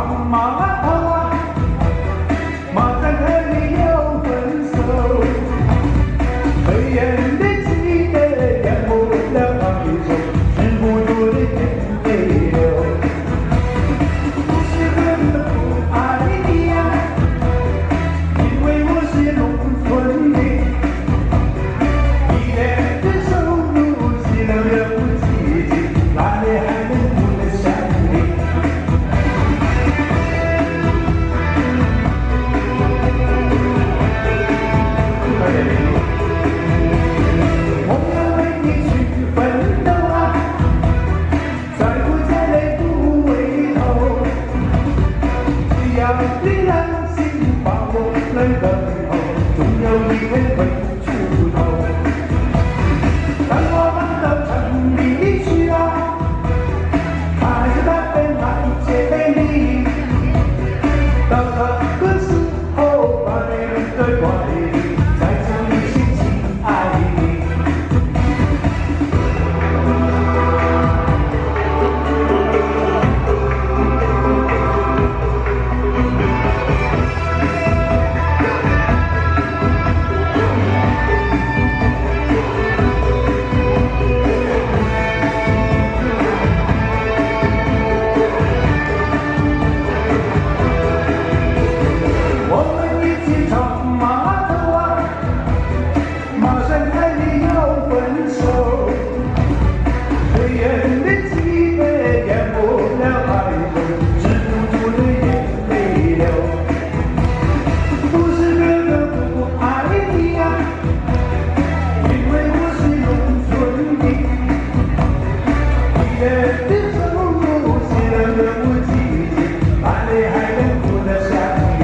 Mama, Mama, 月的抒情写的更无情把你还能哭的像你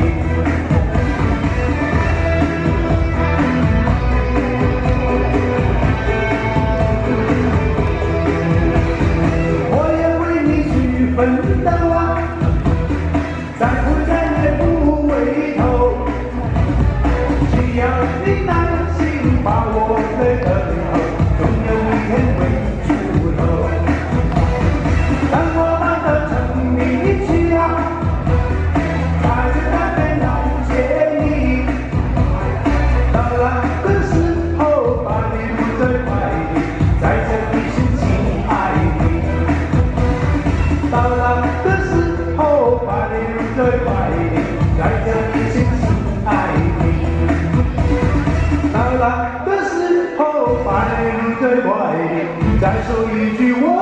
我要为你去奋斗啊再苦再累不回头只要你耐心把我来等候到那个时候，把你搂在怀里，在这里深情爱的。到那个时候，把你搂在怀里，再说一句。